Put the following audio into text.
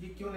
y quiero